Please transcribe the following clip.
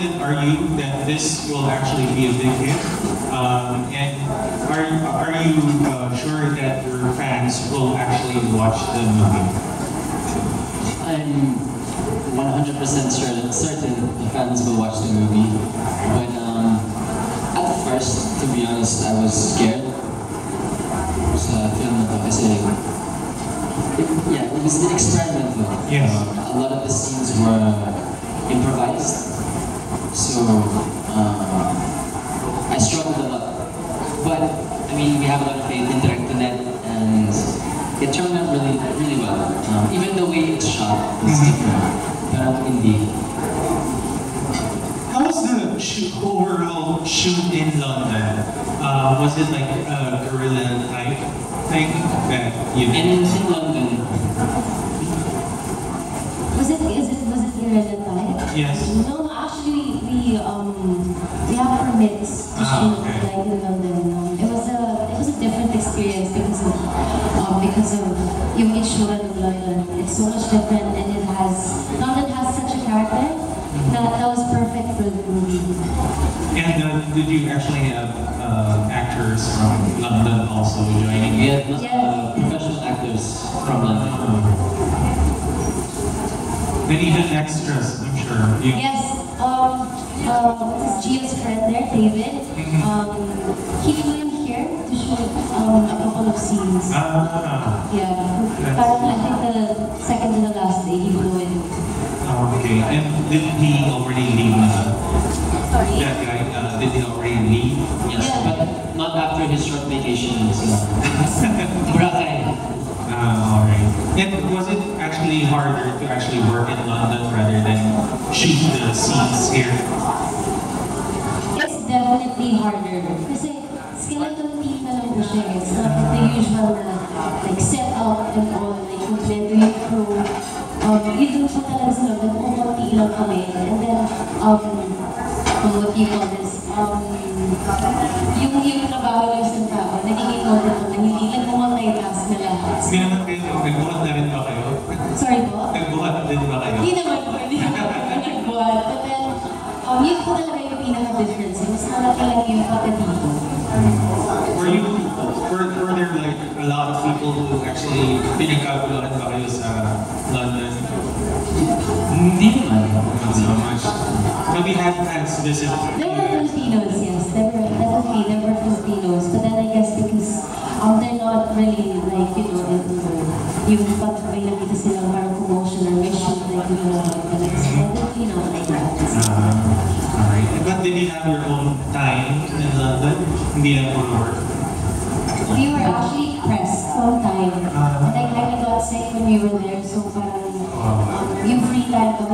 confident are you that this will actually be a big hit? Um, and are, are you uh, sure that your fans will actually watch the movie? I'm 100% sure, certain the fans will watch the movie. But um, at first, to be honest, I was scared sa film na to kasi yeah, it was an experiment though. Yes. a lot of the scenes were improvised. So uh, I struggled a lot. But I mean, we have a lot of faith in Direk Tonet and it turned out really, really well. Um, even the way it's shot is different. Pero hindi. How was the shoot, overall shoot in London? Uh, was it like a guerrilla type thing that you And in, in London, Was it, is it, was it guerrilla type? Yes. No, no, actually, we, um, we have permits to Ah, shoot okay. like in London. Um, it was a, it was a different experience because of, um, because of yung itsura ng London. It's so much different and it has, London has such a character that, that was perfect for the movie. And uh, did you actually have uh, actors from London also joining we you? had uh, professional actors from London. Then even extras, I'm sure. You, Yes, um, uh, this is Gio's friend there, David. Um, he flew in here to shoot um, a couple of scenes. Ah, Yeah, parang I think the second to the last day he flew in. okay. And did he already leave? Uh, Sorry. that guy, uh, did he already leave? Yes, Yeah. but not after his short vacation in Boracay. And was it actually harder to actually work in London rather than shoot the scenes here? It's definitely harder. Kasi skeleton team na lang po siya. eh. It's not the usual na like set up and all, like kompleto yung crew. Um, yun dun po talaga sa London, kukunti lang kami. And then, um, um, what do you call this? Um, yung yung trabaho ng isang tao, nagiging ko na hindi lang multitask na lahat. Hindi naman kayo, nagbuhat na rin ba kayo? Sorry po? Nagbuhat din ba kayo? Hindi naman po, hindi naman po nagbuhat. But then, um, yun po talaga yung pinaka-difference. Mas malaki lang yung pagkatito. Were you, were, were there like a lot of people who actually pinagkaguluhan ba kayo sa London? Hindi naman. Not so much. But we had fans visit. There were Filipinos, yes. There were definitely there were Filipinos. But then I guess because um, they're not really like, you know, in, yung pag may nakita silang parang promotion or mission, like, you know, like, so they're, you know, like that. Uh, alright. But did you have your own time in London? Hindi lang puro work. We were actually pressed all time. And I kind of got sick when we were there, so parang um, yung free time ko,